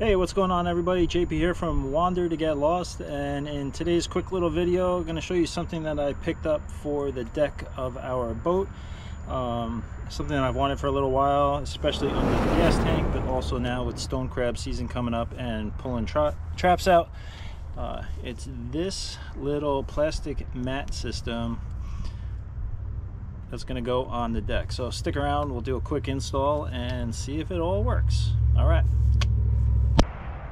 Hey, what's going on everybody? JP here from Wander to Get Lost and in today's quick little video I'm going to show you something that I picked up for the deck of our boat. Um, something that I've wanted for a little while, especially under the gas tank, but also now with stone crab season coming up and pulling tra traps out. Uh, it's this little plastic mat system that's going to go on the deck. So stick around, we'll do a quick install and see if it all works. All right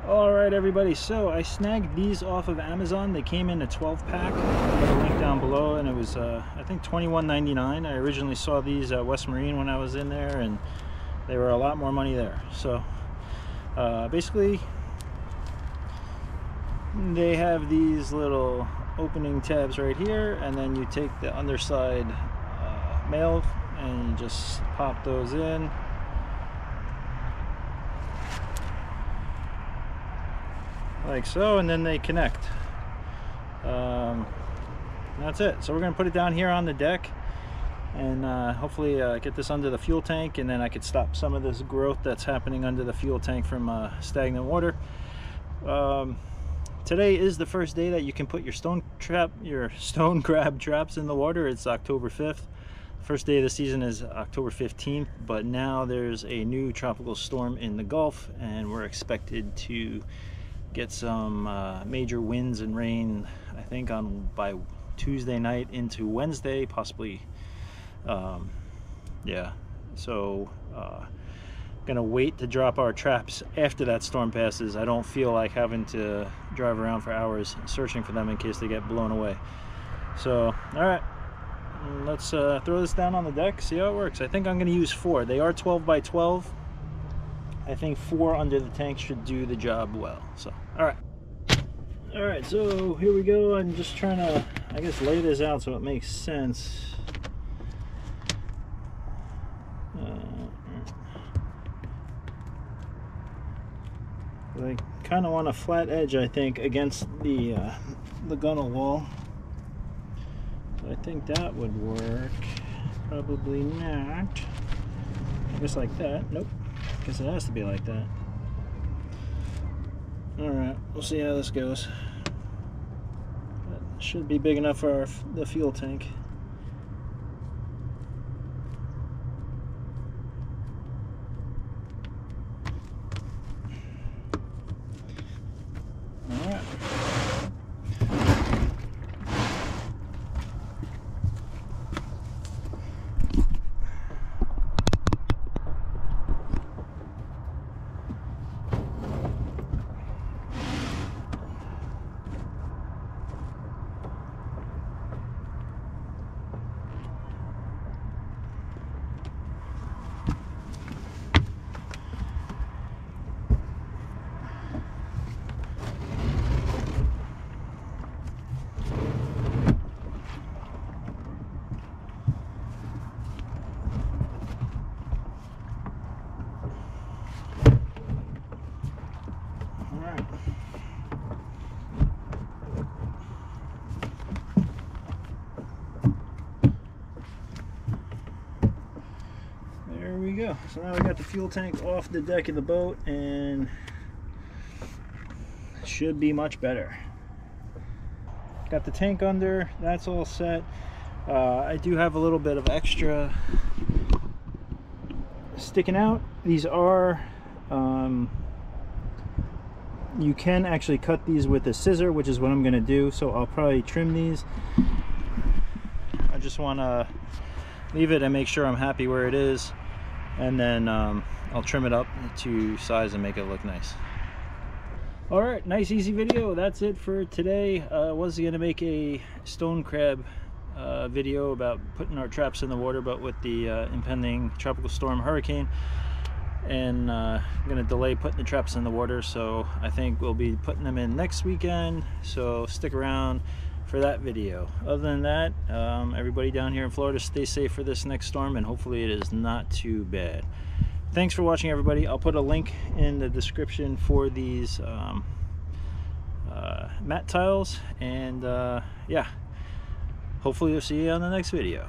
all right everybody. So i snagged these off of amazon. They came in a 12 pack I'll put a link down below and it was uh, i think 21.99 i originally saw these at west marine when i was in there and they were a lot more money there. So uh, basically they have these little opening tabs right here and then you take the underside uh, male and you just pop those in like so and then they connect. Um, that's it. So we're gonna put it down here on the deck and uh, hopefully uh, get this under the fuel tank and then I could stop some of this growth that's happening under the fuel tank from uh, stagnant water. Um, today is the first day that you can put your stone trap your stone crab traps in the water. It's October 5th first day of the season is October 15th but now there's a new tropical storm in the Gulf and we're expected to get some uh, major winds and rain I think on by Tuesday night into Wednesday possibly um, yeah. So uh, gonna wait to drop our traps after that storm passes. I don't feel like having to drive around for hours searching for them in case they get blown away. So all right let's uh, throw this down on the deck see how it works. I think I'm gonna use four. They are 12 by 12 I think four under the tank should do the job well. So, all right. All right, so here we go. I'm just trying to, I guess, lay this out so it makes sense. Uh, I kind of want a flat edge, I think, against the uh, the gunnel wall. I think that would work. Probably not. Just like that. Nope. It has to be like that. Alright, we'll see how this goes. That should be big enough for our, the fuel tank. Go. So now we got the fuel tank off the deck of the boat and should be much better. Got the tank under, that's all set. Uh, I do have a little bit of extra sticking out. These are, um, you can actually cut these with a scissor, which is what I'm gonna do. So I'll probably trim these. I just wanna leave it and make sure I'm happy where it is and then um, I'll trim it up to size and make it look nice. All right nice easy video. That's it for today. Uh, was gonna make a stone crab uh, video about putting our traps in the water but with the uh, impending tropical storm hurricane. And uh, I'm gonna delay putting the traps in the water so I think we'll be putting them in next weekend. So stick around for that video. Other than that, um, everybody down here in Florida, stay safe for this next storm and hopefully it is not too bad. Thanks for watching everybody. I'll put a link in the description for these um, uh, mat tiles and uh, yeah, hopefully we'll see you on the next video.